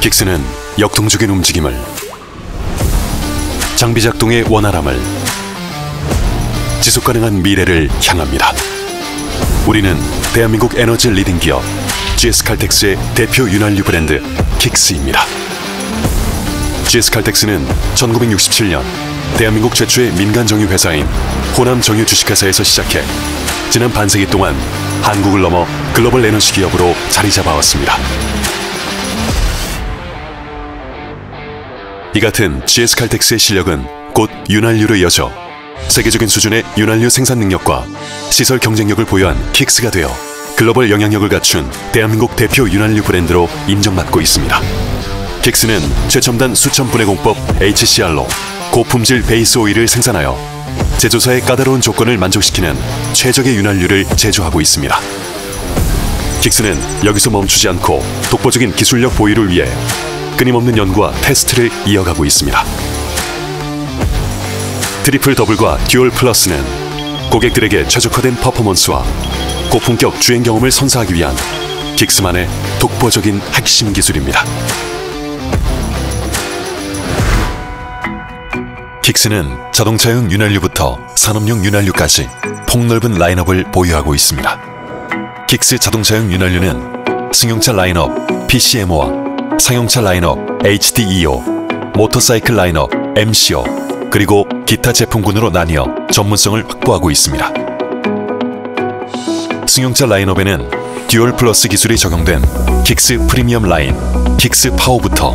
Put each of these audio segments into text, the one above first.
Kixx는 역동적인 움직임을 장비 작동의 원활함을 지속 가능한 미래를 향합니다. 우리는 대한민국 에너지 리딩 기업 GS 칼텍스의 대표 윤활유 브랜드 Kixx입니다. GS 칼텍스는 1967년 대한민국 최초의 민간 정유 회사인 호남 정유 주식회사에서 시작해 지난 반세기 동안 한국을 넘어 글로벌 에너지 기업으로 자리 잡아왔습니다. 이 같은 GS 칼텍스의 실력은 곧 윤활유로 이어져 세계적인 수준의 윤활유 생산 능력과 시설 경쟁력을 보유한 킥스가 되어 글로벌 영향력을 갖춘 대한민국 대표 윤활유 브랜드로 인정받고 있습니다. 킥스는 최첨단 수천 분해 공법 HCR로 고품질 베이스 오일을 생산하여 제조사의 까다로운 조건을 만족시키는 최적의 윤활유를 제조하고 있습니다. Kixx는 여기서 멈추지 않고 독보적인 기술력 보유를 위해 끊임없는 연구와 테스트를 이어가고 있습니다. Triple Double과 Dual Plus는 고객들에게 최적화된 퍼포먼스와 고품격 주행 경험을 선사하기 위한 Kixx만의 독보적인 핵심 기술입니다. Kixx는 자동차용 윤활유부터 산업용 윤활유까지 폭넓은 라인업을 보유하고 있습니다. Kixx 자동차용 윤활유는 승용차 라인업 PCMO와 상용차 라인업 HDEO, 모터사이클 라인업 MCO, 그리고 기타 제품군으로 나뉘어 전문성을 확보하고 있습니다. 승용차 라인업에는 Dual Plus 기술이 적용된 Kixx 프리미엄 라인, Kixx PAO부터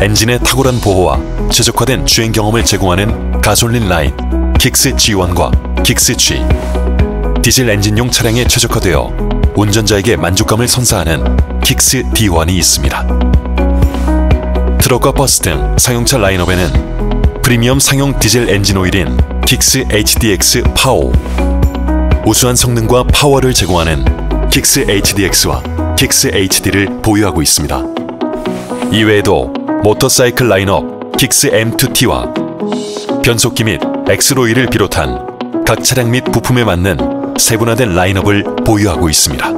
엔진의 탁월한 보호와 최적화된 주행 경험을 제공하는 가솔린 라인, Kixx G1과 Kixx G 디젤 엔진용 차량에 최적화되어 운전자에게 만족감을 선사하는 Kixx D1이 있습니다. 트럭과 버스 등 상용차 라인업에는 프리미엄 상용 디젤 엔진 오일인 Kixx HDX 파워 우수한 성능과 파워를 제공하는 Kixx HDX와 Kixx HD를 보유하고 있습니다. 이외에도 모터사이클 라인업 Kixx M2T와 변속기 및 axle 오일을 비롯한 각 차량 및 부품에 맞는 세분화된 라인업을 보유하고 있습니다.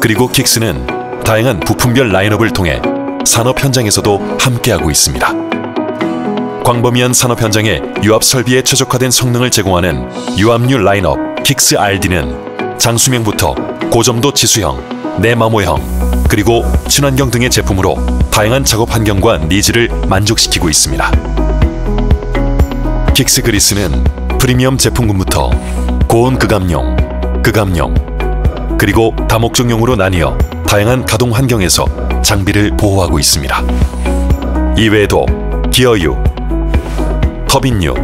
그리고 Kixx는 다양한 부품별 라인업을 통해 산업 현장에서도 함께하고 있습니다. 광범위한 산업 현장에 유압 설비에 최적화된 성능을 제공하는 유압유 라인업 Kixx RD는 장수명부터 고점도 지수형, 내마모형, 그리고 친환경 등의 제품으로 다양한 작업 환경과 needs를 만족시키고 있습니다. Kixx 그리스는 프리미엄 제품군부터 고온 극압용, 극압용, 그리고 다목적용으로 나뉘어 다양한 가동 환경에서 장비를 보호하고 있습니다. 이외에도 기어유, 터빈유,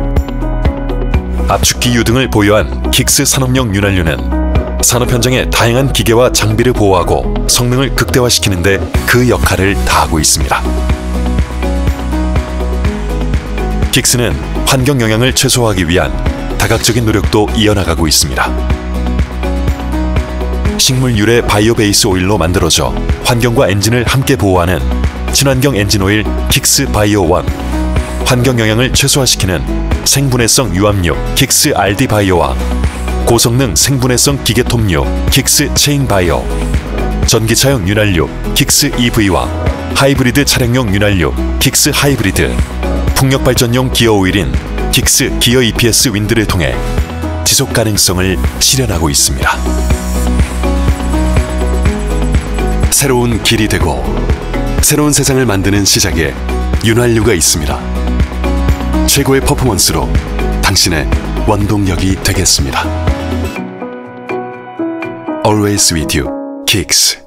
압축기유 등을 보유한 Kixx 산업용 윤활유는 산업 현장의 다양한 기계와 장비를 보호하고 성능을 극대화시키는 데 그 역할을 다하고 있습니다. Kixx는 환경 영향을 최소화하기 위한 다각적인 노력도 이어나가고 있습니다. 식물 유래 바이오 베이스 오일로 만들어져 환경과 엔진을 함께 보호하는 친환경 엔진 오일 Kixx BIO One. 환경 영향을 최소화시키는 생분해성 유압유 Kixx RD BIO와 고성능 생분해성 기계톱유 Kixx Chain BIO. 전기차용 윤활유 Kixx EV와 하이브리드 차량용 윤활유 Kixx Hybrid 풍력 발전용 기어 오일인 킥스 기어 EPS 윈드를 통해 지속 가능성을 실현하고 있습니다. 새로운 길이 되고 새로운 세상을 만드는 시작에 윤활유가 있습니다. 최고의 퍼포먼스로 당신의 원동력이 되겠습니다. Always with you, Kicks.